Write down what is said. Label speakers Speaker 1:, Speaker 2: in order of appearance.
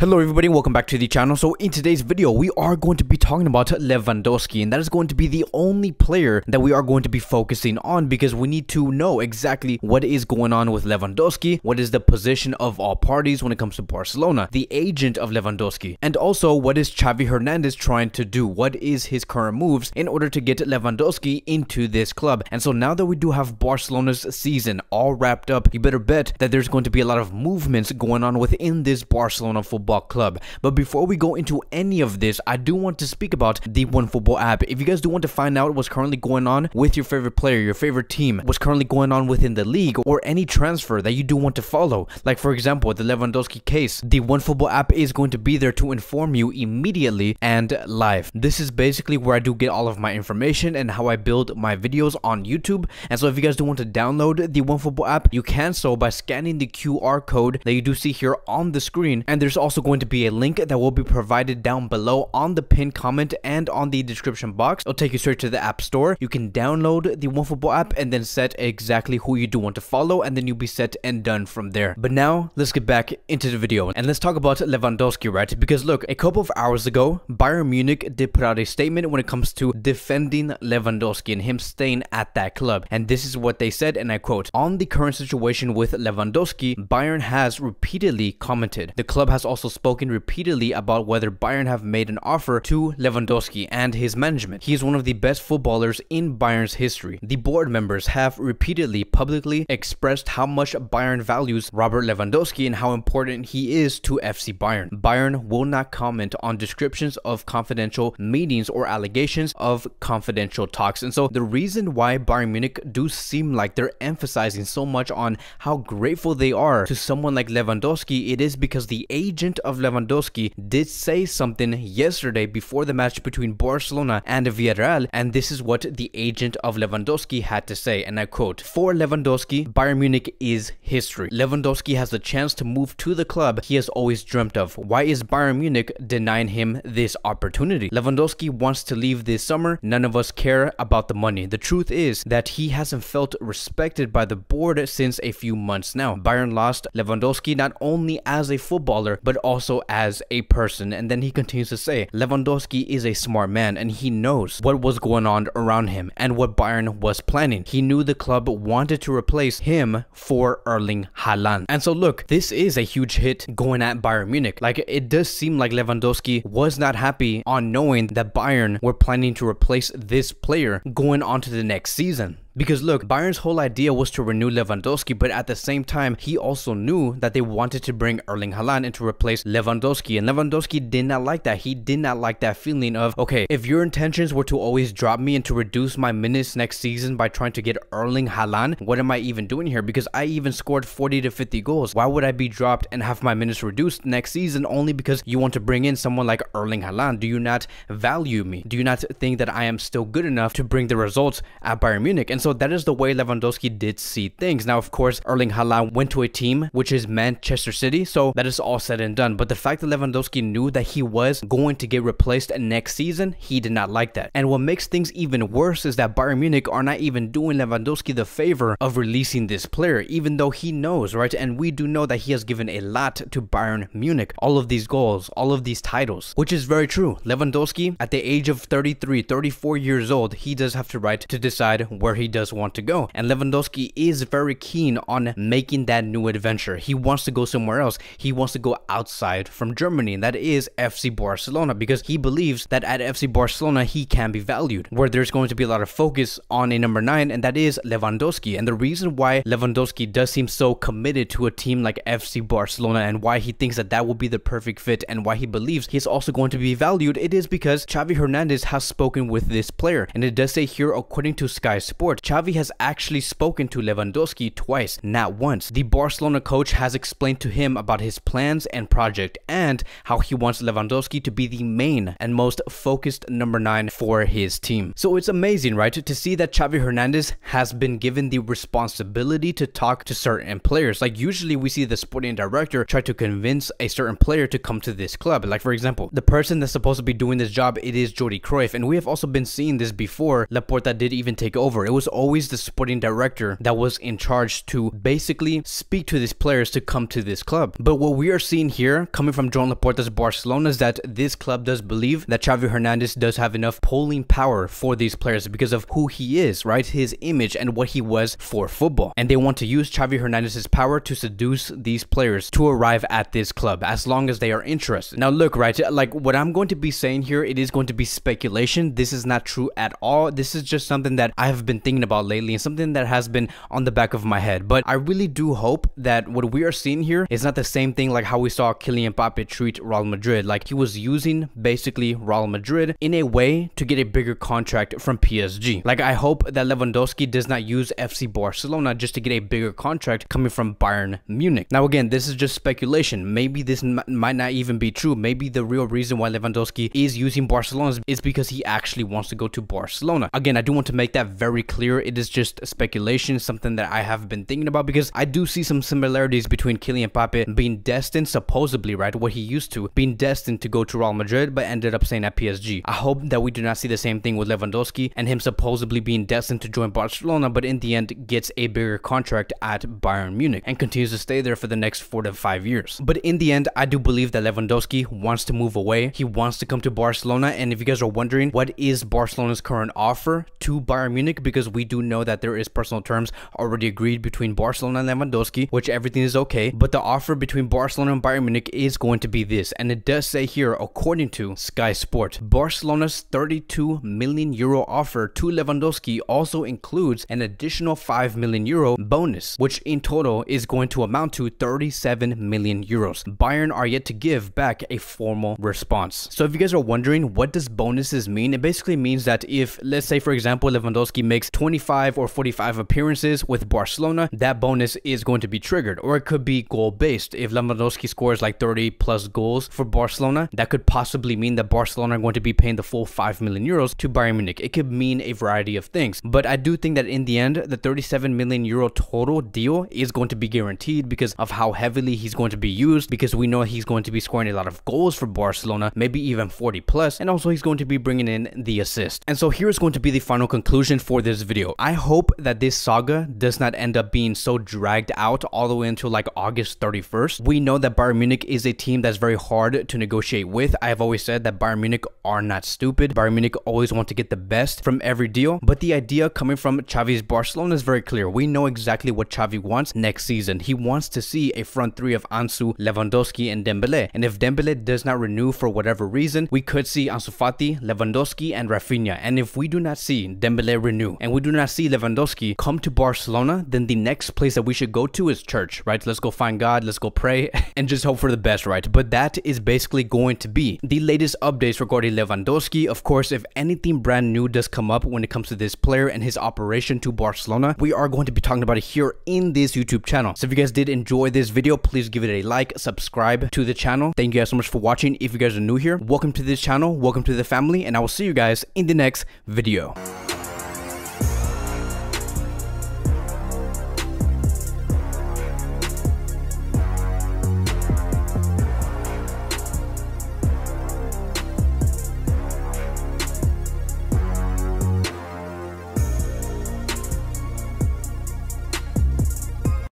Speaker 1: Hello everybody, welcome back to the channel. So in today's video, we are going to be talking about Lewandowski and that is going to be the only player that we are going to be focusing on because we need to know exactly what is going on with Lewandowski, what is the position of all parties when it comes to Barcelona, the agent of Lewandowski, and also what is Xavi Hernandez trying to do, what is his current moves in order to get Lewandowski into this club. And so now that we do have Barcelona's season all wrapped up, you better bet that there's going to be a lot of movements going on within this Barcelona football Football Club. But before we go into any of this, I do want to speak about the OneFootball app. If you guys do want to find out what's currently going on with your favorite player, your favorite team, what's currently going on within the league, or any transfer that you do want to follow, like for example, the Lewandowski case, the OneFootball app is going to be there to inform you immediately and live. This is basically where I do get all of my information and how I build my videos on YouTube. And so if you guys do want to download the OneFootball app, you can so by scanning the QR code that you do see here on the screen. And there's also also going to be a link that will be provided down below on the pinned comment and on the description box. It'll take you straight to the app store. You can download the OneFootball app and then set exactly who you do want to follow and then you'll be set and done from there. But now let's get back into the video and let's talk about Lewandowski, right? Because look, a couple of hours ago, Bayern Munich did put out a statement when it comes to defending Lewandowski and him staying at that club. And this is what they said, and I quote, On the current situation with Lewandowski, Bayern has repeatedly commented. The club has also spoken repeatedly about whether Bayern have made an offer to Lewandowski and his management. He is one of the best footballers in Bayern's history. The board members have repeatedly publicly expressed how much Bayern values Robert Lewandowski and how important he is to FC Bayern. Bayern will not comment on descriptions of confidential meetings or allegations of confidential talks. And so the reason why Bayern Munich do seem like they're emphasizing so much on how grateful they are to someone like Lewandowski, it is because the agent of Lewandowski did say something yesterday before the match between Barcelona and Villarreal, and this is what the agent of Lewandowski had to say, and I quote, For Lewandowski, Bayern Munich is history. Lewandowski has the chance to move to the club he has always dreamt of. Why is Bayern Munich denying him this opportunity? Lewandowski wants to leave this summer. None of us care about the money. The truth is that he hasn't felt respected by the board since a few months now. Bayern lost Lewandowski not only as a footballer, but also also as a person. And then he continues to say, Lewandowski is a smart man and he knows what was going on around him and what Bayern was planning. He knew the club wanted to replace him for Erling Haaland. And so look, this is a huge hit going at Bayern Munich. Like it does seem like Lewandowski was not happy on knowing that Bayern were planning to replace this player going on to the next season. Because look, Bayern's whole idea was to renew Lewandowski, but at the same time, he also knew that they wanted to bring Erling Haaland in to replace Lewandowski, and Lewandowski did not like that. He did not like that feeling of, okay, if your intentions were to always drop me and to reduce my minutes next season by trying to get Erling Haaland, what am I even doing here? Because I even scored 40 to 50 goals. Why would I be dropped and have my minutes reduced next season only because you want to bring in someone like Erling Haaland? Do you not value me? Do you not think that I am still good enough to bring the results at Bayern Munich? And so so that is the way Lewandowski did see things. Now, of course, Erling Haaland went to a team which is Manchester City, so that is all said and done. But the fact that Lewandowski knew that he was going to get replaced next season, he did not like that. And what makes things even worse is that Bayern Munich are not even doing Lewandowski the favor of releasing this player, even though he knows, right? And we do know that he has given a lot to Bayern Munich. All of these goals, all of these titles, which is very true. Lewandowski, at the age of 33, 34 years old, he does have to right to decide where he does want to go. And Lewandowski is very keen on making that new adventure. He wants to go somewhere else. He wants to go outside from Germany, and that is FC Barcelona because he believes that at FC Barcelona he can be valued, where there's going to be a lot of focus on a number nine, and that is Lewandowski. And the reason why Lewandowski does seem so committed to a team like FC Barcelona and why he thinks that that will be the perfect fit and why he believes he's also going to be valued, it is because Xavi Hernandez has spoken with this player. And it does say here, according to Sky Sport, Xavi has actually spoken to Lewandowski twice, not once. The Barcelona coach has explained to him about his plans and project and how he wants Lewandowski to be the main and most focused number 9 for his team. So it's amazing, right, to see that Xavi Hernandez has been given the responsibility to talk to certain players. Like usually we see the sporting director try to convince a certain player to come to this club. Like for example, the person that's supposed to be doing this job, it is Jordi Cruyff. And we have also been seeing this before Laporta did even take over. It was always the sporting director that was in charge to basically speak to these players to come to this club. But what we are seeing here, coming from Joan Laporta's Barcelona, is that this club does believe that Xavi Hernandez does have enough polling power for these players because of who he is, right? His image and what he was for football. And they want to use Xavi Hernandez's power to seduce these players to arrive at this club as long as they are interested. Now look, right, like what I'm going to be saying here, it is going to be speculation. This is not true at all. This is just something that I have been thinking about lately and something that has been on the back of my head. But I really do hope that what we are seeing here is not the same thing like how we saw Kylian Mbappe treat Real Madrid. Like he was using basically Real Madrid in a way to get a bigger contract from PSG. Like I hope that Lewandowski does not use FC Barcelona just to get a bigger contract coming from Bayern Munich. Now again, this is just speculation. Maybe this might not even be true. Maybe the real reason why Lewandowski is using Barcelona is because he actually wants to go to Barcelona. Again, I do want to make that very clear. It is just speculation, something that I have been thinking about because I do see some similarities between Kylian Mbappe being destined, supposedly, right, what he used to, being destined to go to Real Madrid, but ended up staying at PSG. I hope that we do not see the same thing with Lewandowski and him supposedly being destined to join Barcelona, but in the end gets a bigger contract at Bayern Munich and continues to stay there for the next four to five years. But in the end, I do believe that Lewandowski wants to move away. He wants to come to Barcelona. And if you guys are wondering what is Barcelona's current offer to Bayern Munich, because we do know that there is personal terms already agreed between Barcelona and Lewandowski, which everything is okay. But the offer between Barcelona and Bayern Munich is going to be this. And it does say here, according to Sky Sport, Barcelona's 32 million euro offer to Lewandowski also includes an additional 5 million euro bonus, which in total is going to amount to 37 million euros. Bayern are yet to give back a formal response. So if you guys are wondering what does bonuses mean, it basically means that if let's say for example Lewandowski makes 25 or 45 appearances with Barcelona, that bonus is going to be triggered or it could be goal based. If Lewandowski scores like 30 plus goals for Barcelona, that could possibly mean that Barcelona are going to be paying the full 5 million euros to Bayern Munich. It could mean a variety of things. But I do think that in the end, the 37 million euro total deal is going to be guaranteed because of how heavily he's going to be used because we know he's going to be scoring a lot of goals for Barcelona, maybe even 40 plus, and also he's going to be bringing in the assist. And so here's going to be the final conclusion for this video. I hope that this saga does not end up being so dragged out all the way until like August 31st. We know that Bayern Munich is a team that's very hard to negotiate with. I have always said that Bayern Munich are not stupid. Bayern Munich always want to get the best from every deal, but the idea coming from Xavi's Barcelona is very clear. We know exactly what Xavi wants next season. He wants to see a front three of Ansu, Lewandowski, and Dembele. And if Dembele does not renew for whatever reason, we could see Ansu Fati, Lewandowski, and Rafinha. And if we do not see Dembele renew, and we do not see Lewandowski come to Barcelona, then the next place that we should go to is church, right? Let's go find God, let's go pray, and just hope for the best, right? But that is basically going to be the latest updates regarding Lewandowski. Of course, if anything brand new does come up when it comes to this player and his operation to Barcelona, we are going to be talking about it here in this YouTube channel. So if you guys did enjoy this video, please give it a like, subscribe to the channel. Thank you guys so much for watching. If you guys are new here, welcome to this channel, welcome to the family, and I will see you guys in the next video.